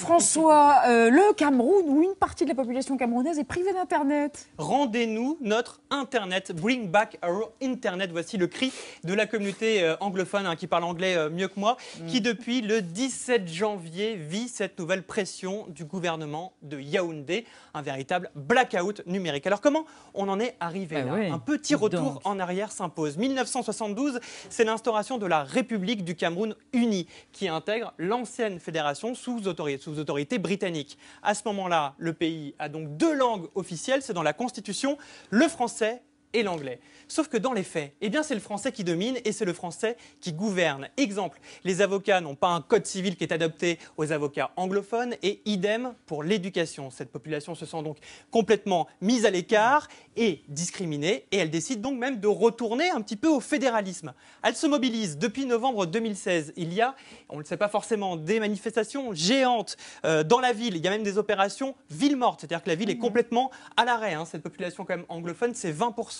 François, euh, le Cameroun ou une partie de la population camerounaise est privée d'Internet. Rendez-nous notre Internet. Bring back our Internet. Voici le cri de la communauté euh, anglophone hein, qui parle anglais euh, mieux que moi, qui depuis le 17 janvier vit cette nouvelle pression du gouvernement de Yaoundé, un véritable blackout numérique. Alors comment on en est arrivé Ah là? Un petit retour donc. en arrière s'impose. 1972, c'est l'instauration de la République du Cameroun unie qui intègre l'ancienne fédération sous autorité, sous autorité britannique. À ce moment-là, le pays a donc deux langues officielles, c'est dans la Constitution, le français et l'anglais. Sauf que dans les faits, eh bien c'est le français qui domine et c'est le français qui gouverne. Exemple, les avocats n'ont pas un code civil qui est adapté aux avocats anglophones et idem pour l'éducation. Cette population se sent donc complètement mise à l'écart et discriminée et elle décide donc même de retourner un petit peu au fédéralisme. Elle se mobilise depuis novembre 2016. Il y a, on ne le sait pas forcément, des manifestations géantes euh, dans la ville. Il y a même des opérations ville morte, c'est-à-dire que la ville est complètement à l'arrêt. hein. Cette population quand même anglophone, c'est 20%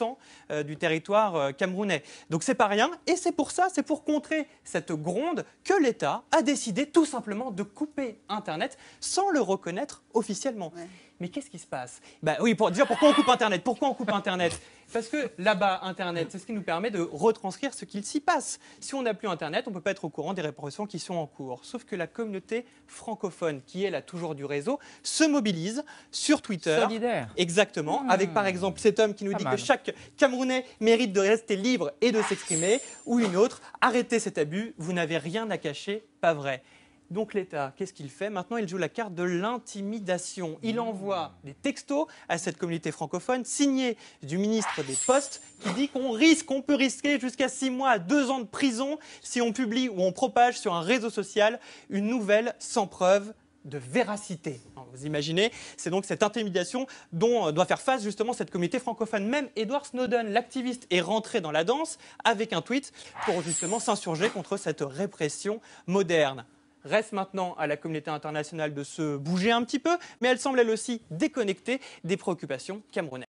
euh, du territoire euh, camerounais. Donc c'est pas rien. Et c'est pour ça, c'est pour contrer cette gronde que l'État a décidé tout simplement de couper Internet sans le reconnaître officiellement. Mais qu'est-ce qui se passe? Bah, Oui, pour, déjà, pourquoi on coupe Internet Pourquoi on coupe Internet? Parce que là-bas, Internet, c'est ce qui nous permet de retranscrire ce qu'il s'y passe. Si on n'a plus Internet, on ne peut pas être au courant des répressions qui sont en cours. Sauf que la communauté francophone, qui elle a toujours du réseau, se mobilise sur Twitter. Solidaire. Exactement, avec par exemple cet homme qui nous Pas dit mal. que chaque Camerounais mérite de rester libre et de s'exprimer, ou une autre, arrêtez cet abus, vous n'avez rien à cacher, pas vrai. Donc l'État, qu'est-ce qu'il fait Maintenant, il joue la carte de l'intimidation. Il envoie des textos à cette communauté francophone signés du ministre des Postes qui dit qu'on risque, qu'on peut risquer jusqu'à 6 mois à 2 ans de prison si on publie ou on propage sur un réseau social une nouvelle sans preuve de véracité. Vous imaginez, c'est donc cette intimidation dont euh, doit faire face justement cette communauté francophone. Même Edward Snowden, l'activiste, est rentré dans la danse avec un tweet pour justement s'insurger contre cette répression moderne. Reste maintenant à la communauté internationale de se bouger un petit peu, mais elle semble elle aussi déconnectée des préoccupations camerounaises.